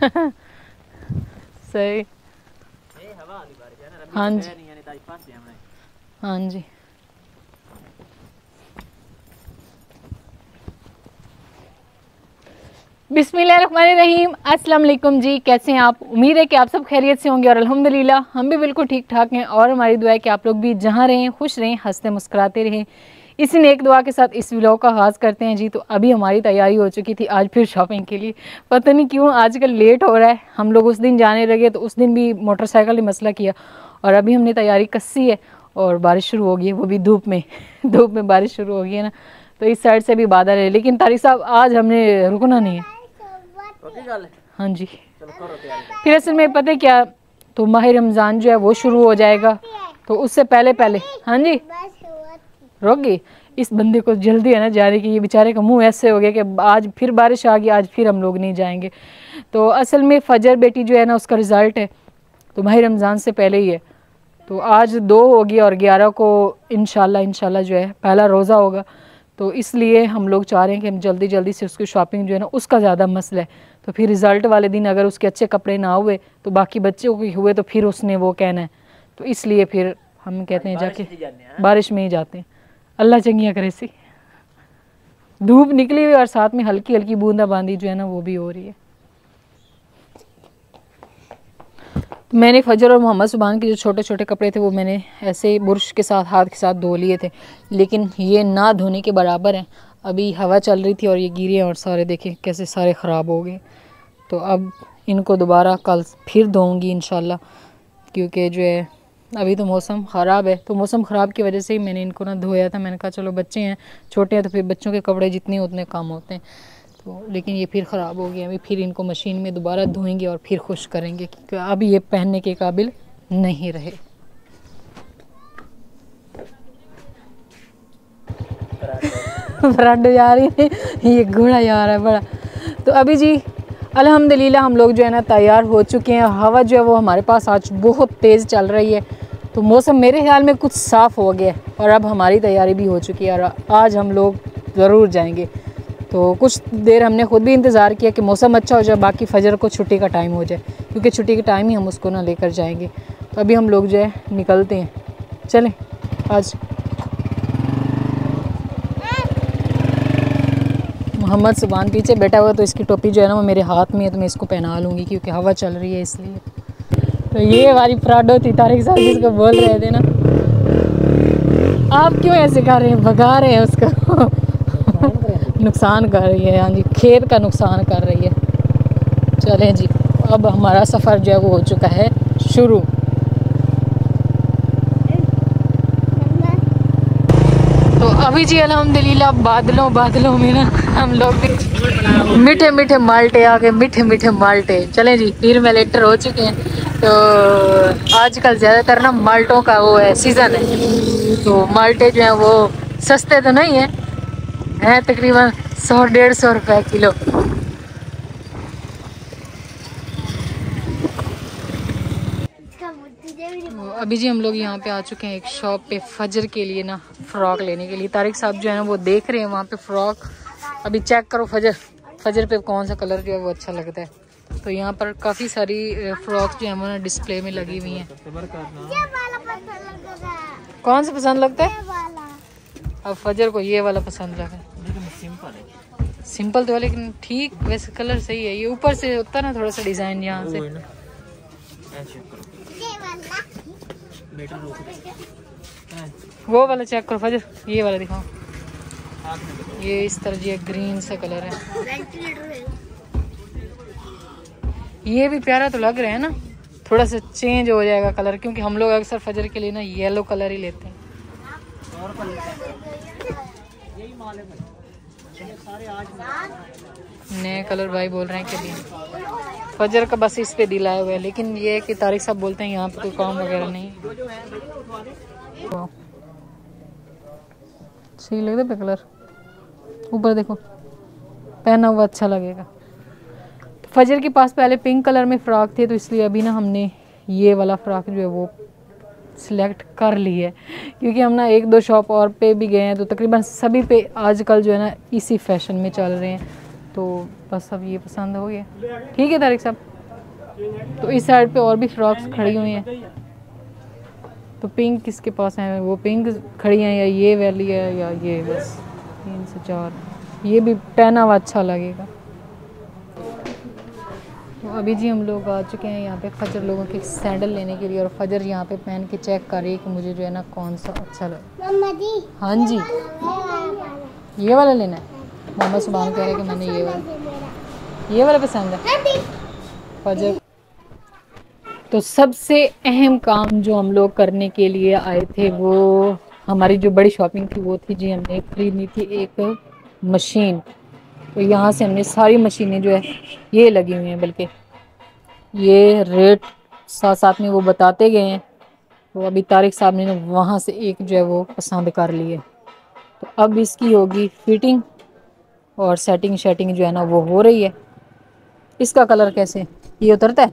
सही ਇਹ ਹਵਾ ਵਾਲੀ ਬਾਰਿਸ਼ ਹੈ ਨਾ ਰੱਬੀ ਹਾਂਜੀ। ਪੈ बिस्मिल्लाहिर्रहमानिर्रहीम। अस्सलाम जी, कैसे हैं आप? उम्मीद है कि आप सब खैरियत से होंगे और अल्हम्दुलिल्लाह, हम भी बिल्कुल ठीक ठाक हैं और हमारी दुआ है कि आप लोग भी जहाँ रहें, खुश रहें, हँसते मुस्कुराते रहें। इसी नेक दुआ के साथ इस व्लॉग का आगाज़ करते हैं जी तो अभी हमारी तैयारी हो चुकी थी आज फिर शॉपिंग के लिए। पता नहीं क्यों आजकल लेट हो रहा है, हम लोग उस दिन जाने लगे तो उस दिन भी मोटरसाइकिल ने मसला किया और अभी हमने तैयारी कसी है और बारिश शुरू हो गई है वो भी धूप में धूप में बारिश शुरू हो गई है ना? तो इस साइड से भी बादल है, लेकिन तारिक साहब, आज हमने रुकना नहीं है। हाँ जी। फिर असल में पता है क्या? तो माह रमज़ान जो है वो शुरू हो जाएगा। तो उससे पहले पहले। हाँ जी। रुक गई। इस बंदे को जल्दी है ना जाने की। ये बेचारे का मुँह ऐसे हो गया कि आज फिर बारिश आ गई आज फिर हम लोग नहीं जाएँगे। तो असल में फजर बेटी जो है ना उसका रिज़ल्ट है। तो माह रमज़ान से पहले ही है। तो आज दो होगी और ग्यारह को इनशाला इनशाला जो है पहला रोज़ा होगा। तो इसलिए हम लोग चाह रहे हैं कि हम जल्दी जल्दी से उसकी शॉपिंग जो है ना उसका ज़्यादा मसला है। तो फिर रिज़ल्ट वाले दिन अगर उसके अच्छे कपड़े ना हुए तो बाकी बच्चों के हुए तो फिर उसने वो कहना है। तो इसलिए फिर हम कहते हैं जाके ही बारिश में ही जाते हैं। अल्लाह चंगिया करे सी धूप निकली हुई और साथ में हल्की हल्की बूंदाबांदी जो है ना वो भी हो रही है। तो मैंने फजर और मोहम्मद सुबहान के जो छोटे छोटे कपड़े थे वो मैंने ऐसे बुरश के साथ हाथ के साथ धो लिए थे। लेकिन ये ना धोने के बराबर हैं। अभी हवा चल रही थी और ये गिरे और सारे देखे कैसे सारे ख़राब हो गए। तो अब इनको दोबारा कल फिर धोऊँगी इन क्योंकि जो है, अभी तो मौसम ख़राब है। तो मौसम ख़राब की वजह से ही मैंने इनको ना धोया था। मैंने कहा, चलो, बच्चे हैं, छोटे हैं तो फिर बच्चों के कपड़े जितने उतने कम होते हैं। तो लेकिन ये फिर ख़राब हो गया। अभी फिर इनको मशीन में दोबारा धोएँगे और फिर खुश करेंगे, क्योंकि अब ये पहनने के काबिल नहीं रहे। फ्रंट जा रही है। ये घोड़ा रहा है, बड़ा। तो अभी जी, अल्हम्दुलिल्लाह, हम लोग जो है ना, तैयार हो चुके हैं। हवा जो है वो हमारे पास आज बहुत तेज़ चल रही है। तो मौसम मेरे ख्याल में कुछ साफ़ हो गया और अब हमारी तैयारी भी हो चुकी है और आज हम लोग ज़रूर जाएँगे। तो कुछ देर हमने खुद भी इंतज़ार किया कि मौसम अच्छा हो जाए, बाकी फजर को छुट्टी का टाइम हो जाए, क्योंकि छुट्टी के टाइम ही हम उसको ना लेकर जाएँगे। तो अभी हम लोग जो है, निकलते हैं। चलें, आज मोहम्मद सुबान पीछे बैठा हुआ तो इसकी टोपी जो है ना वो मेरे हाथ में है तो मैं इसको पहना लूँगी क्योंकि हवा चल रही है इसलिए। तो ये वाली प्राडो थी, तारिक साहब जिसको बोल रहे थे ना। आप क्यों ऐसे कर रहे हैं? भगा रहे हैं उसको। नुकसान कर रही है हाँ जी, खेत का नुकसान कर रही है। चलें जी, अब हमारा सफ़र जो है वो हो चुका है शुरू तो अभी जी अल्हम्दुलिल्लाह बादलों बादलों में ना हम लोग भी मीठे मीठे माल्टे आ गए मीठे मीठे माल्टे। चलें जी फिर में लेटर हो चुके हैं। तो आजकल ज़्यादातर ना माल्टों का वो है सीज़न है। तो माल्टे जो हैं वो सस्ते तो नहीं है। हैं तकरीबन सौ डेढ़ सौ रुपए किलो। अभी जी हम लोग यहाँ पे आ चुके हैं एक शॉप पे फजर के लिए ना। फ्रॉक लेने के लिए। तारिक साहब जो है ना वो देख रहे हैं वहाँ पे फ्रॉक। अभी चेक करो फजर। फजर पे कौन सा कलर जो है वो अच्छा लगता है। तो यहाँ पर काफ़ी सारी फ्रॉक जो है वो ना डिस्प्ले में लगी हुई हैं। कौन सा पसंद लगता है? अब फजर को ये वाला पसंद लगा। सिंपल है सिंपल तो है लेकिन ठीक वैसे कलर सही है। ये ऊपर से होता है ना थोड़ा सा डिज़ाइन यहाँ से। बेटा हैं, वो वाला चेक करो फजर ये वाला दिखाओ। ये इस तरह ये ग्रीन सा कलर है। ये भी प्यारा तो लग रहा है ना। थोड़ा सा चेंज हो जाएगा कलर क्योंकि हम लोग अक्सर फजर के लिए ना येलो कलर ही लेते हैं। नए कलर भाई बोल रहे हैं कि भी फजर का बस इस पे दिल आया हुआ है, लेकिन ये कि तारिक साहब बोलते हैं, यहाँ पे कोई काम वगैरह नहीं सही लगता है पे कलर ऊपर देखो, पहना हुआ अच्छा लगेगा। फजर के पास पहले पिंक कलर में फ्रॉक थे तो इसलिए अभी ना हमने ये वाला फ्रॉक जो है वो सिलेक्ट कर ली है। क्योंकि हम ना एक दो शॉप और पे भी गए हैं तो तकरीबन सभी पे आजकल जो है ना इसी फ़ैशन में चल रहे हैं। तो बस अब ये पसंद हो गया। ठीक है तारिक साहब। तो इस साइड पे और भी फ्रॉक्स खड़ी हुई हैं। तो पिंक किसके पास है? वो पिंक खड़ी हैं या ये वाली है या ये? बस तीन से चार। ये भी पहना हुआ अच्छा लगेगा। तो अभी जी हम लोग आ चुके हैं यहाँ पे फजर लोगों के सैंडल लेने के लिए और फजर यहाँ पे पहन के चेक कर रही है कि मुझे जो है ना कौन सा अच्छा लगे हाँ जी। ये वाला पाना। ये वाला लेना है? मोहम्मद सुबहान कह रहे हैं कि मैंने ये वाला ये वाला पसंद है? हाँ, फजर तो सबसे अहम काम जो हम लोग करने के लिए आए थे वो हमारी जो बड़ी शॉपिंग थी, वो थी जी हमने खरीदनी थी एक मशीन। तो यहाँ से हमने सारी मशीनें जो है, ये लगी हुई हैं, बल्कि ये रेट साथ साथ में वो बताते गए हैं। तो अभी तारिक साहब ने वहाँ से एक जो है वो पसंद कर ली है। तो अब इसकी होगी फिटिंग और सेटिंग, शेटिंग जो है ना वो हो रही है। इसका कलर कैसे? ये उतरता है?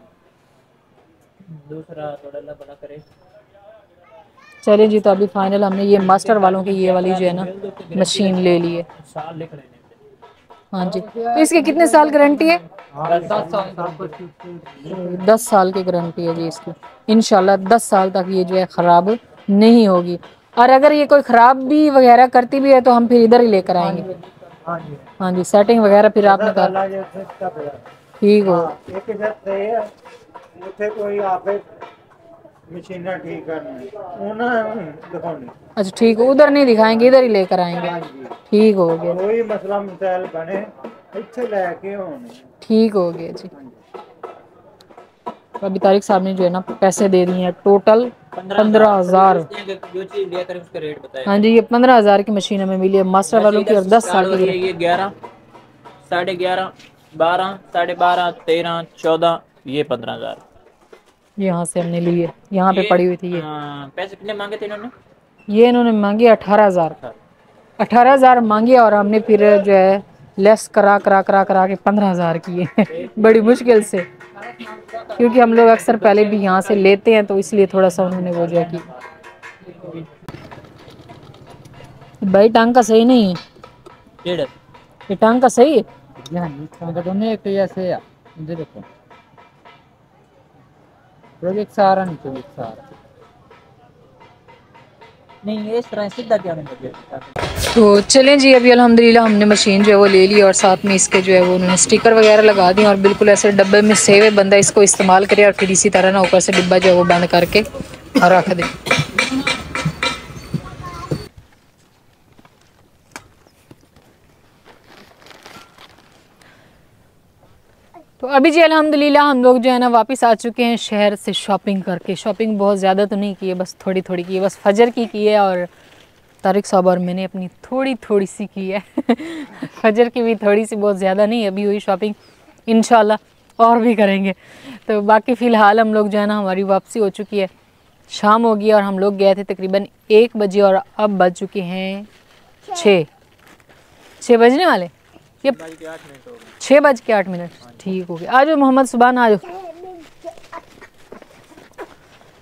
दूसरा करे। चलिए जी तो अभी फाइनल हमने ये मास्टर वालों की ये वाली जो है ना मशीन ले ली है। हाँ। जी तो इसके कितने साल गारंटी है? दस साल की गारंटी है जी इसकी। इनशाला दस साल तक ये जो है ख़राब नहीं होगी। और अगर ये कोई ख़राब भी वगैरह करती भी है तो हम फिर इधर ही लेकर आएँगे। हाँ जी। हाँ सेटिंग वगैरह फिर आपने कर ठीक हो। ਉੱਥੇ ਕੋਈ ਆਪੇ ਮਸ਼ੀਨਾਂ ਠੀਕ ਕਰਨੀ ਉਹਨਾਂ ਨੂੰ ਦਿਖਾਉਣੀ अच्छा ठीक है उधर नहीं दिखाएंगे इधर ही लेकर आएंगे ਹਾਂਜੀ ठीक हो गया ਕੋਈ ਮਸਲਾ ਮਸੈਲ ਬਣੇ ਇੱਥੇ ਲੈ ਕੇ ਆਉਣੇ ठीक हो गया जी तो अभी तारिक साहब ने जो है ना पैसे दे दिए हैं टोटल पंद्रह हजार जो चीज लिया करें उसका रेट बताए हाँ जी ये पंद्रह हजार की मशीन हमें मिली है मास्टर वालों की और दस साल की ये ये ग्यारह साढ़े ग्यारह बारह साढ़े बारह तेरह चौदह ये पंद्रह हज़ार। यहाँ से हमने ली है यहाँ पे पड़ी हुई थी ये। हाँ, पैसे कितने मांगे थे इन्होंने? ये इन्होंने मांगी अठारह हज़ार। अठारह हज़ार मांगी और हमने फिर जो है लेस करा करा करा करा के पंद्रह हज़ार किए। बड़ी मुश्किल से। क्योंकि हम लोग अक्सर पहले भी यहाँ से लेते हैं तो इसलिए थोड़ा सा उन्होंने वो जो है की भाई टांग का सही नहीं है। ये टांग का सही है यहाँ दोनों एक जैसे इधर देखो प्रोजेक्ट सारा नहीं प्रोजेक्ट सारा नहीं तरह सीधा क्या तो चलें जी, अभी अल्हम्दुलिल्लाह हमने मशीन जो है वो ले ली और साथ में इसके जो है वो उन्होंने स्टिकर वगैरह लगा दिए और बिल्कुल ऐसे डब्बे में सेवे बंदा इसको इस्तेमाल करे और फिर इसी तरह ना ऊपर से डिब्बा जो है वो बंद करके और रख दे। तो अभी जी अलहमदिल्ला हम लोग जो है ना वापस आ चुके हैं शहर से शॉपिंग करके। शॉपिंग बहुत ज़्यादा तो नहीं की है, बस थोड़ी थोड़ी की है, बस फजर की की है और तारिक साहब और मैंने अपनी थोड़ी थोड़ी सी की है। फजर की भी थोड़ी सी बहुत ज़्यादा नहीं, अभी हुई शॉपिंग। इन और भी करेंगे। तो बाकी फ़िलहाल हम लोग जो है ना, हमारी वापसी हो चुकी है। शाम हो गई और हम लोग गए थे तकरीबन एक बजे और अब बज चुके हैं छः। छः बजने वाले? ये छः बज के आठ मिनट। ठीक हो गया। आ जाओ मोहम्मद सुबहान आ जाओ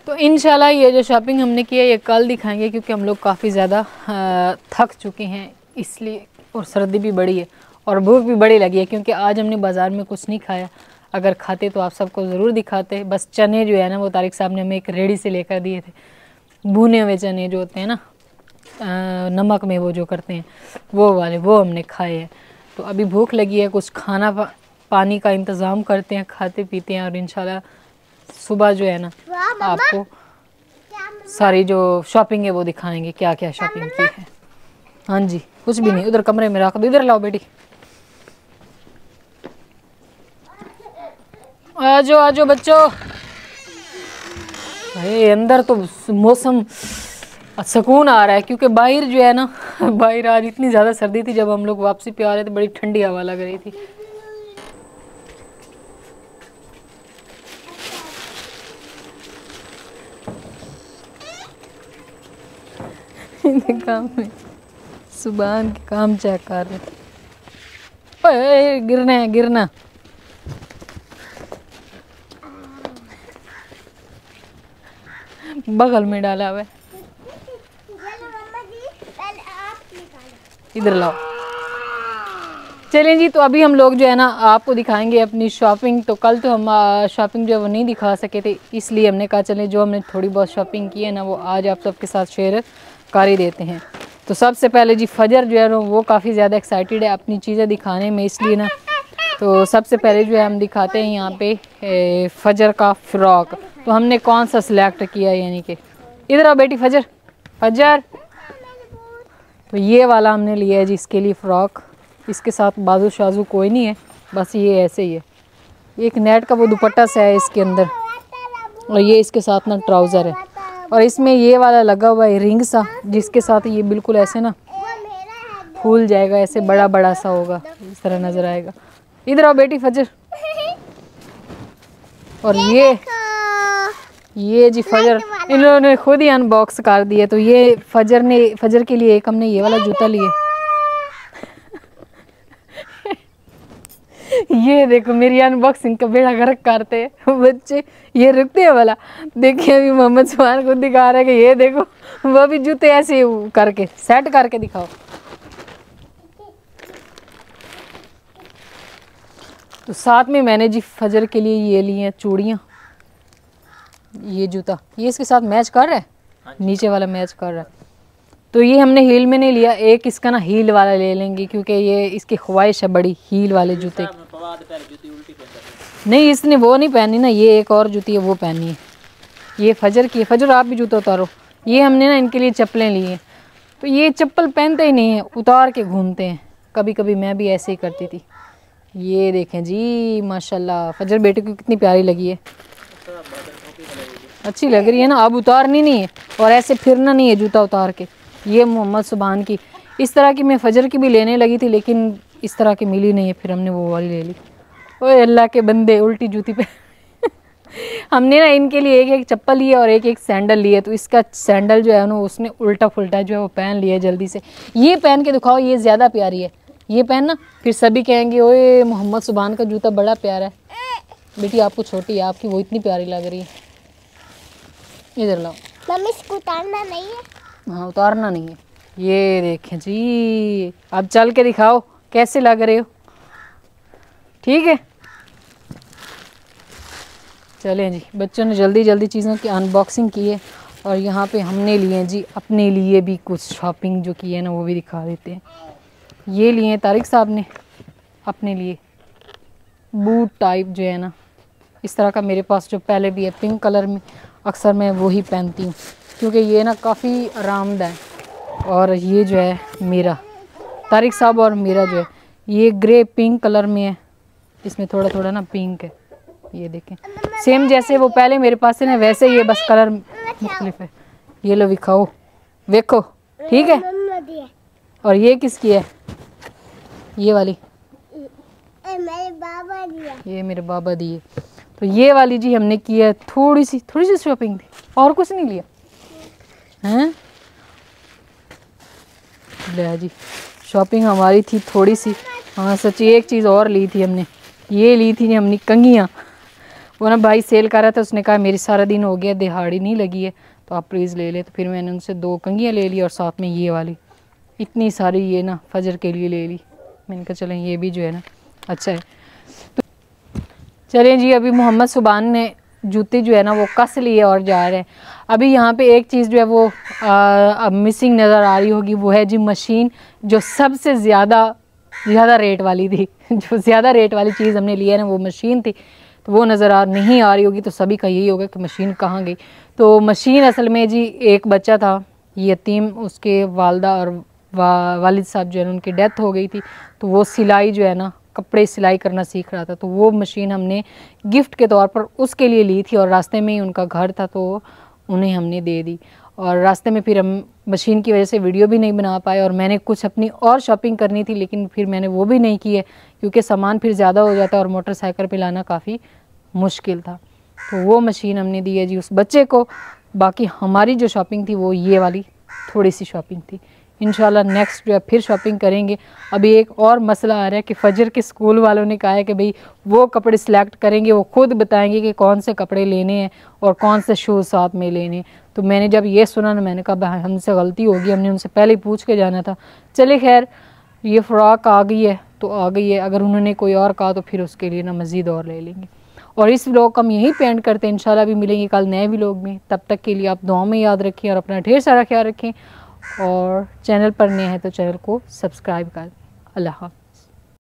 तो इनशाला ये जो शॉपिंग हमने की है ये कल दिखाएँगे क्योंकि हम लोग काफ़ी ज़्यादा थक चुके हैं, इसलिए और सर्दी भी बड़ी है और भूख भी बड़ी लगी है क्योंकि आज हमने बाज़ार में कुछ नहीं खाया। अगर खाते तो आप सबको ज़रूर दिखाते। बस चने जो है ना, वो तारिक साहब ने हमें एक रेडी से लेकर दिए थे। भुने हुए चने जो होते हैं ना नमक में वो जो करते हैं, वो वाले, वो हमने खाए हैं। तो अभी भूख लगी है कुछ खाना पा, पानी का इंतज़ाम करते हैं खाते पीते हैं और इंशाल्लाह सुबह जो है ना आपको सारी जो शॉपिंग है वो दिखाएँगे क्या क्या शॉपिंग की है। हाँ जी कुछ भी नहीं उधर कमरे में रख दो इधर लाओ बेटी। आ जाओ आ जाओ बच्चों। अरे अंदर तो मौसम सुकून आ रहा है क्योंकि बाहर जो है ना बाहर आज इतनी ज़्यादा सर्दी थी, जब हम लोग वापसी पे आ रहे थे, बड़ी ठंडी हवा लग रही थी। काम में सुबह के काम चेक कर रहे थे। गिरना है, गिरना। बगल में डाला हुआ है चलो मम्मा जी पहले आप निकालो इधर लाओ। चलें जी तो अभी हम लोग जो है ना, आपको दिखाएँगे अपनी शॉपिंग तो कल तो हम शॉपिंग जो है वो नहीं दिखा सके थे, इसलिए हमने कहा चलें, जो हमने थोड़ी बहुत शॉपिंग की है ना, वो आज आप सबके साथ शेयर कर ही देते हैं। तो सबसे पहले जी, फजर जो है ना, वो काफ़ी ज़्यादा एक्साइटेड है अपनी चीज़ें दिखाने में, इसलिए ना तो सबसे पहले जो है हम दिखाते हैं यहाँ पे फजर का फ्रॉक। तो हमने कौन सा सिलेक्ट किया यानी कि? इधर आओ बेटी फजर। फजर तो ये वाला हमने लिया है जी, इसके लिए फ़्रॉक। इसके साथ बाजू शाजू कोई नहीं है, बस ये ऐसे ही है। एक नेट का वो दुपट्टा सा है इसके अंदर, और ये इसके साथ ना ट्राउज़र है। और इसमें ये वाला लगा हुआ है रिंग सा, जिसके साथ ये बिल्कुल ऐसे ना फूल जाएगा, ऐसे बड़ा बड़ा सा होगा, इस तरह नज़र आएगा। इधर आओ बेटी फजर। और ये ये जी फजर। इन्होंने खुद ही अनबॉक्स कर दिया तो ये फजर ने, फजर के लिए एक हमने ये वाला जूता लिए। ये देखो, मेरी अनबॉक्सिंग का बेड़ा गर्क करते हैं। बच्चे, ये रुकते हैं वाला। देखिए, अभी मोहम्मद सुहान को दिखा रहे हैं कि ये देखो, वो भी जूते ऐसे करके सेट करके दिखाओ। तो साथ में मैंने जी फजर के लिए ये लिए हैं चूड़ियाँ। ये जूता। ये इसके साथ मैच कर रहा है? नीचे वाला मैच कर रहा है। तो ये हमने हील में नहीं लिया एक इसका ना हील वाला ले लेंगे क्योंकि ये इसकी ख्वाहिश है बड़ी हील वाले जूते नहीं इसने वो नहीं पहनी ना ये एक और जूती है वो पहनी है। ये फजर की फजर आप भी जूता उतारो। ये हमने ना इनके लिए चप्पलें ली हैं। तो ये चप्पल पहनते ही नहीं है उतार के घूमते हैं। कभी कभी मैं भी ऐसे ही करती थी। ये देखें जी माशाल्लाह फजर बेटे को कितनी प्यारी लगी है। अच्छी लग रही है ना, अब उतारनी नहीं है और ऐसे फिरना नहीं है जूता उतार के। ये मोहम्मद सुबहान की। इस तरह की मैं फजर की भी लेने लगी थी, लेकिन इस तरह की मिली नहीं है, फिर हमने वो वाली ले ली। ओए अल्लाह के बंदे, उल्टी जूती पे। हमने ना इनके लिए एक एक चप्पल लिए और एक एक सैंडल लिए तो इसका सैंडल जो है ना, उसने उल्टा फुलटा जो है वो पहन लिया जल्दी से। ये पहन के दिखाओ, ये ज़्यादा प्यारी है। ये पहन ना, फिर सभी कहेंगे, ओए मोहम्मद सुबहान का जूता बड़ा प्यारा है। बेटी, आपको छोटी है आपकी वो इतनी प्यारी लग रही है। इधर लाओ। मम्मी इसको उतारना नहीं है। हाँ उतारना नहीं है। ये देखें जी अब चल के दिखाओ कैसे लग रहे हो? ठीक है? चलें जी बच्चों ने जल्दी जल्दी चीज़ों की अनबॉक्सिंग की है और यहाँ पे हमने लिए जी अपने लिए भी कुछ शॉपिंग जो की है ना वो भी दिखा देते हैं। ये लिए तारिक साहब ने अपने लिए। बूट टाइप जो है ना इस तरह का मेरे पास जो पहले भी है पिंक कलर में अक्सर मैं वही पहनती हूँ क्योंकि ये ना काफ़ी आरामदायक और ये जो है मेरा तारिक साहब और मेरा जो है ये ग्रे पिंक कलर में है। इसमें थोड़ा थोड़ा ना पिंक है ये देखें। सेम जैसे वो पहले मेरे पास है ना वैसे ही है बस कलर मुख्तलिफ़ है। ये लो विखाओ देखो ठीक है? और ये किसकी है? ये वाली। ए, मेरे बाबा दिया ये मेरे बाबा दिए तो ये वाली जी हमने की है थोड़ी सी थोड़ी सी शॉपिंग थी और कुछ नहीं लिया। हैं? ले जी। शॉपिंग हमारी थी थोड़ी सी। हाँ सच्ची एक चीज़ और ली थी हमने। ये ली थी हमने कंगियाँ। वो ना भाई सेल कर रहा था, उसने कहा, मेरी सारा दिन हो गया, दिहाड़ी नहीं लगी है। तो आप प्लीज़ ले ले। तो फिर मैंने उनसे दो कंगियाँ ले ली और साथ में ये वाली। इतनी सारी ये ना, फजर के लिए ले ली। मैंने कहा, चलें, ये भी जो है ना अच्छा है। चलिए जी अभी मोहम्मद सुबान ने जूते जो है ना वो कस लिए और जा रहे हैं। अभी यहाँ पे एक चीज़ जो है वो अब मिसिंग नज़र आ रही होगी वो है जी मशीन जो सबसे ज़्यादा ज़्यादा रेट वाली थी। जो ज़्यादा रेट वाली चीज़ हमने लिया ना वो मशीन थी। तो वो नज़र आ नहीं आ रही होगी तो सभी का यही होगा कि मशीन कहाँ गई। तो मशीन असल में जी एक बच्चा था यतीम उसके वालदा और वा, वालिद साहब जो है उनकी डेथ हो गई थी। तो वो सिलाई जो है ना कपड़े सिलाई करना सीख रहा था तो वो मशीन हमने गिफ्ट के तौर पर उसके लिए ली थी और रास्ते में ही उनका घर था तो उन्हें हमने दे दी। और रास्ते में फिर हम मशीन की वजह से वीडियो भी नहीं बना पाए और मैंने कुछ अपनी और शॉपिंग करनी थी, लेकिन फिर मैंने वो भी नहीं की है क्योंकि सामान फिर ज़्यादा हो जाता और मोटरसाइकिल पर लाना काफ़ी मुश्किल था। तो वो मशीन हमने दी है जी उस बच्चे को, बाकी हमारी जो शॉपिंग थी वो ये वाली थोड़ी सी शॉपिंग थी। इन नेक्स्ट जो है फिर शॉपिंग करेंगे। अभी एक और मसला आ रहा है कि फजर के स्कूल वालों ने कहा है कि भाई, वो कपड़े सिलेक्ट करेंगे, वो खुद बताएँगे कि कौन से कपड़े लेने हैं और कौन से शूज़ साथ में लेने तो मैंने जब ये सुना ना, मैंने कहा हमसे गलती होगी, हमने उनसे पहले पूछ के जाना था। चले खैर, ये फ़्रॉक आ गई है तो आ गई है। अगर उन्होंने कोई और कहा तो फिर उसके लिए ना मज़ीद और ले लेंगे। और इस व्लॉग को हम यहीं पेंट करते हैं। इंशाल्लाह भी मिलेंगे कल नए व्लॉग में। तब तक के लिए आप दुआ में याद रखें और अपना ढेर सारा ख्याल रखें। और चैनल पर नए हैं तो चैनल को सब्सक्राइब कर। अल्लाह